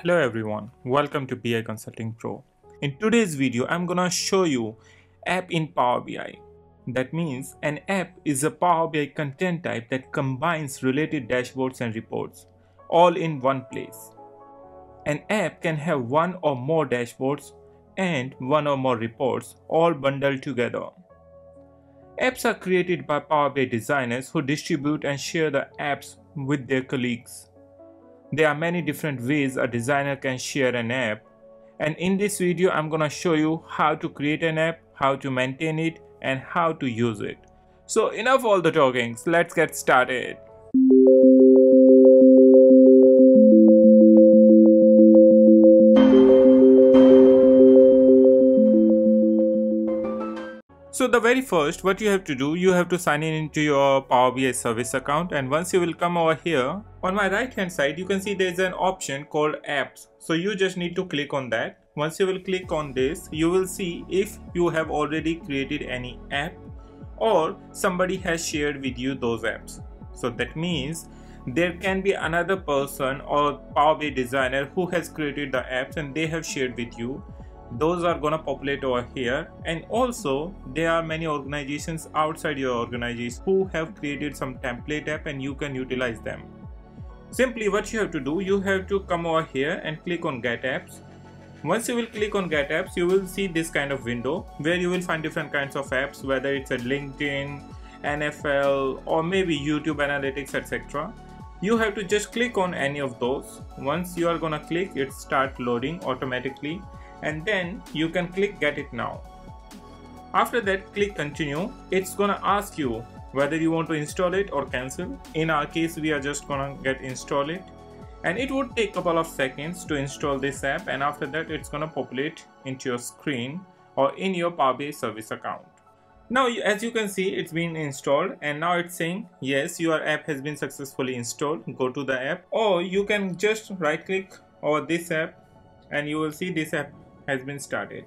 Hello everyone, welcome to BI Consulting Pro. In today's video, I'm gonna show you app in Power BI. That means an app is a Power BI content type that combines related dashboards and reports all in one place. An app can have one or more dashboards and one or more reports all bundled together. Apps are created by Power BI designers who distribute and share the apps with their colleagues. There are many different ways a designer can share an app and in this video I'm gonna show you how to create an app, how to maintain it and how to use it. So enough all the talkings, let's get started. So the very first what you have to do you have to sign in into your Power BI service account and once you will come over here on my right hand side you can see there is an option called apps. So you just need to click on that. Once you will click on this you will see if you have already created any app or somebody has shared with you those apps. So that means there can be another person or Power BI designer who has created the apps and they have shared with you those are gonna populate over here. And also there are many organizations outside your organization who have created some template app and you can utilize them. Simply what you have to do you have to come over here and click on get apps. Once you will click on get apps you will see this kind of window where you will find different kinds of apps whether it's a linkedin nfl or maybe youtube analytics etc you have to just click on any of those. Once you are gonna click it start loading automatically and then you can click get it now. After that click continue. It's gonna ask you whether you want to install it or cancel. In our case we are just gonna get install it. And it would take a couple of seconds to install this app and after that it's gonna populate into your screen or in your Power service account. Now as you can see it's been installed and now it's saying yes your app has been successfully installed. Go to the app. Or you can just right click over this app and you will see this app has been started.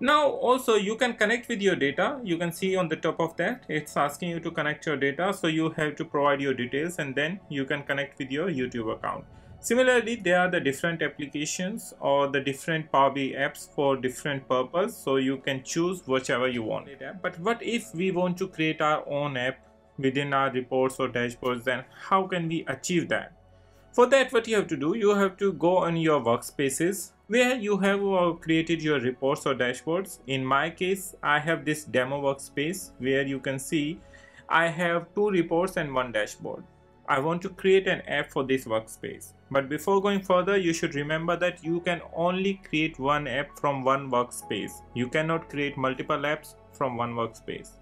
Now also you can connect with your data. You can see on the top of that it's asking you to connect your data. So you have to provide your details and then you can connect with your YouTube account. Similarly, there are the different applications or the different Power BI apps for different purpose. So you can choose whichever you want. But what if we want to create our own app within our reports or dashboards then how can we achieve that? For that what you have to do, you have to go on your workspaces where you have uh, created your reports or dashboards. In my case, I have this demo workspace where you can see I have two reports and one dashboard. I want to create an app for this workspace. But before going further, you should remember that you can only create one app from one workspace. You cannot create multiple apps from one workspace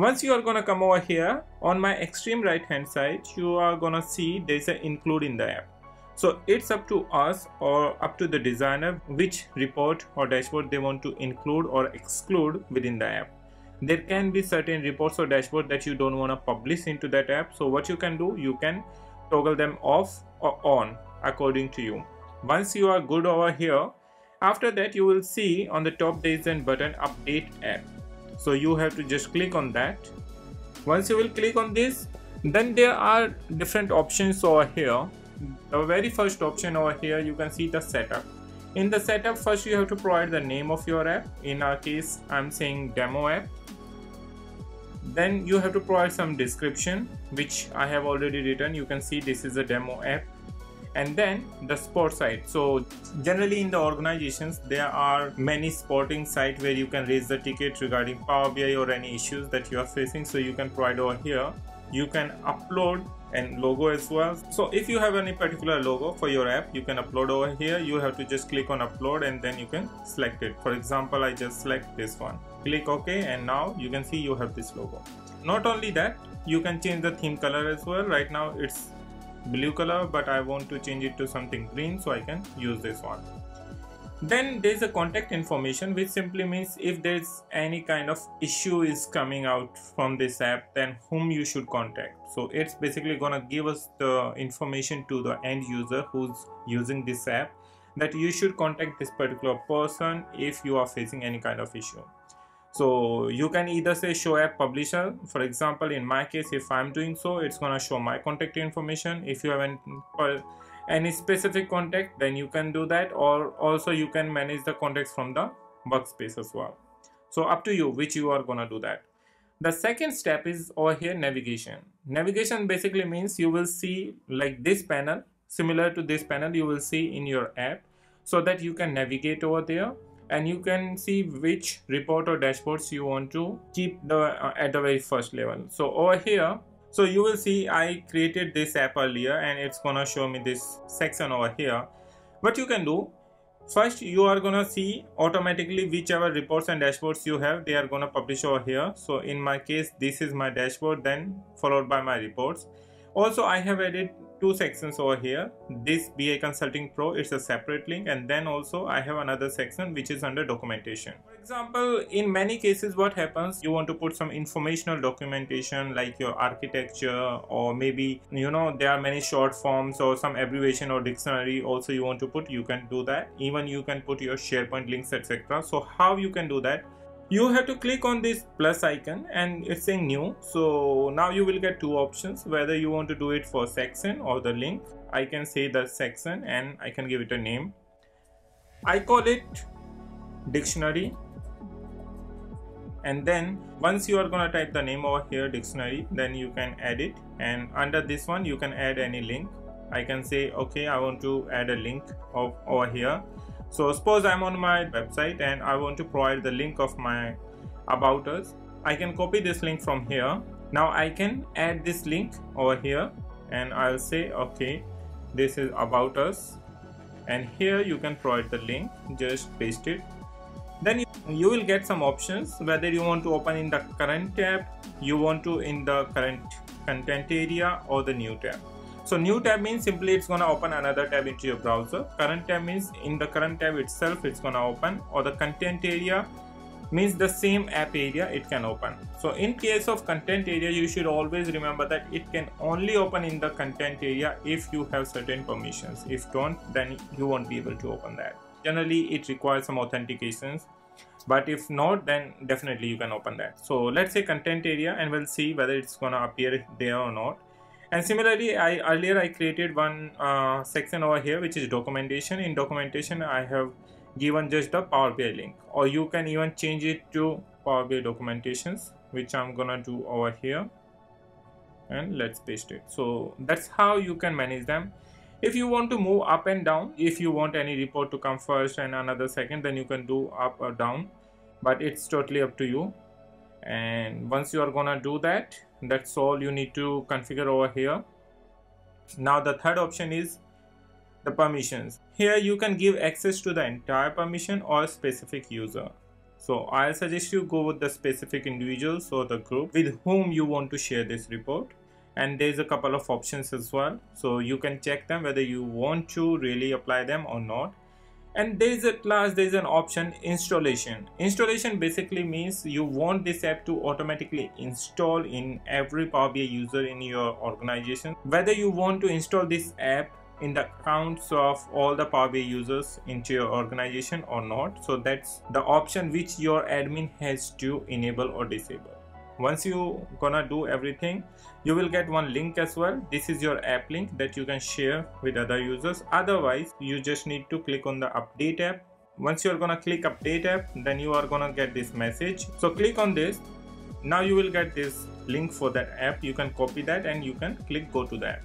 once you are gonna come over here on my extreme right hand side you are gonna see there's an include in the app. So it's up to us or up to the designer which report or dashboard they want to include or exclude within the app. There can be certain reports or dashboard that you don't want to publish into that app. So what you can do you can toggle them off or on according to you. Once you are good over here after that you will see on the top there is a button update app so you have to just click on that. Once you will click on this then there are different options over here. The very first option over here you can see the setup. In the setup first you have to provide the name of your app. In our case i'm saying demo app. Then you have to provide some description which i have already written. You can see this is a demo app and then the sport side. So generally in the organizations there are many sporting sites where you can raise the ticket regarding power bi or any issues that you are facing. So you can provide over here. You can upload and logo as well. So if you have any particular logo for your app you can upload over here. You have to just click on upload and then you can select it. For example i just select this one. Click ok and now you can see you have this logo. Not only that you can change the theme color as well. Right now it's blue color but I want to change it to something green so I can use this one. Then there's a contact information which simply means if there's any kind of issue is coming out from this app then whom you should contact. So it's basically gonna give us the information to the end user who's using this app that you should contact this particular person if you are facing any kind of issue so you can either say show app publisher. For example in my case if i'm doing so it's gonna show my contact information. If you have any, uh, any specific contact then you can do that. Or also you can manage the contacts from the workspace as well. So up to you which you are gonna do that. The second step is over here navigation. Navigation basically means you will see like this panel. Similar to this panel you will see in your app so that you can navigate over there and you can see which report or dashboards you want to keep the uh, at the very first level. So over here so you will see i created this app earlier and it's gonna show me this section over here. What you can do first you are gonna see automatically whichever reports and dashboards you have they are gonna publish over here. So in my case this is my dashboard then followed by my reports also i have added two sections over here. This BI Consulting Pro it's a separate link. And then also I have another section which is under documentation. For example in many cases what happens you want to put some informational documentation like your architecture or maybe you know there are many short forms or some abbreviation or dictionary also you want to put you can do that. Even you can put your SharePoint links etc so how you can do that you have to click on this plus icon and it's saying new. So now you will get two options whether you want to do it for section or the link. I can say the section and i can give it a name. I call it dictionary. And then once you are gonna type the name over here dictionary then you can add it. And under this one you can add any link. I can say okay i want to add a link of over here so suppose i'm on my website and i want to provide the link of my about us i can copy this link from here. Now i can add this link over here and i'll say okay this is about us and here you can provide the link. Just paste it. Then you will get some options whether you want to open in the current tab you want to in the current content area or the new tab so new tab means simply it's gonna open another tab into your browser. Current tab means in the current tab itself it's gonna open or the content area means the same app area it can open. So in case of content area you should always remember that it can only open in the content area if you have certain permissions. If don't then you won't be able to open that. Generally it requires some authentications but if not then definitely you can open that. So let's say content area and we'll see whether it's gonna appear there or not and similarly I earlier I created one uh, section over here which is documentation. In documentation I have given just the Power BI link. Or you can even change it to Power BI documentations which I'm gonna do over here. And let's paste it. So that's how you can manage them. If you want to move up and down if you want any report to come first and another second then you can do up or down. But it's totally up to you and once you are gonna do that that's all you need to configure over here. Now the third option is the permissions. Here you can give access to the entire permission or specific user. So i'll suggest you go with the specific individuals or the group with whom you want to share this report. And there's a couple of options as well. So you can check them whether you want to really apply them or not and there is at last there is an option installation. Installation basically means you want this app to automatically install in every power bi user in your organization. Whether you want to install this app in the accounts of all the power bi users into your organization or not. So that's the option which your admin has to enable or disable once you gonna do everything you will get one link as well. This is your app link that you can share with other users. Otherwise you just need to click on the update app. Once you're gonna click update app then you are gonna get this message. So click on this. Now you will get this link for that app. You can copy that and you can click go to that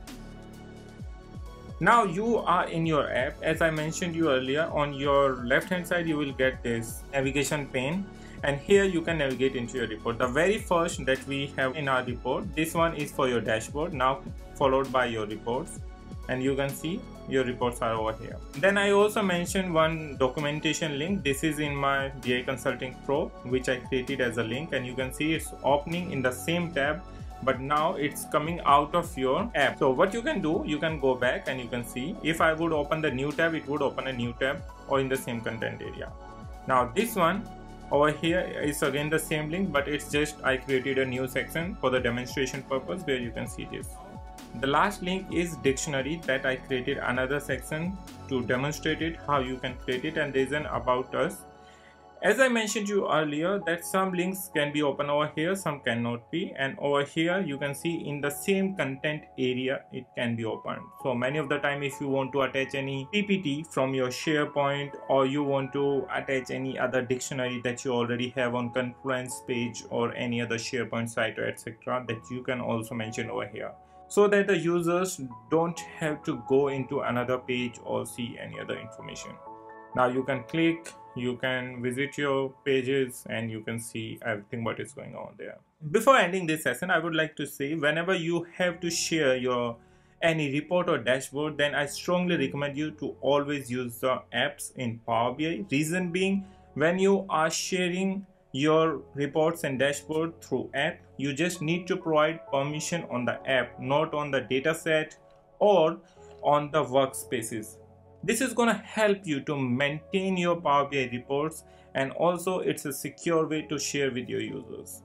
now you are in your app. As i mentioned you earlier on your left hand side you will get this navigation pane and here you can navigate into your report. The very first that we have in our report this one is for your dashboard now followed by your reports. And you can see your reports are over here. Then i also mentioned one documentation link. This is in my BI consulting pro which i created as a link. And you can see it's opening in the same tab but now it's coming out of your app. So what you can do you can go back and you can see if i would open the new tab it would open a new tab or in the same content area. Now this one over here is again the same link but it's just I created a new section for the demonstration purpose where you can see this. The last link is dictionary that I created another section to demonstrate it how you can create it and there's an about us as I mentioned you earlier that some links can be open over here some cannot be. And over here you can see in the same content area it can be opened. So many of the time if you want to attach any PPT from your SharePoint or you want to attach any other dictionary that you already have on Confluence page or any other SharePoint site or etc that you can also mention over here. So that the users don't have to go into another page or see any other information. Now you can click you can visit your pages and you can see everything what is going on there. Before ending this session i would like to say whenever you have to share your any report or dashboard then i strongly recommend you to always use the apps in power bi reason being when you are sharing your reports and dashboard through app you just need to provide permission on the app not on the dataset or on the workspaces this is going to help you to maintain your Power BI reports and also it's a secure way to share with your users.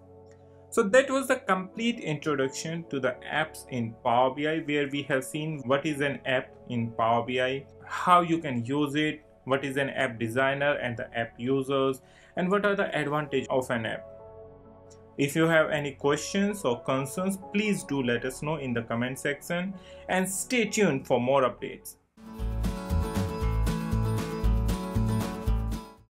So that was the complete introduction to the apps in Power BI where we have seen what is an app in Power BI, how you can use it, what is an app designer and the app users and what are the advantages of an app. If you have any questions or concerns, please do let us know in the comment section and stay tuned for more updates.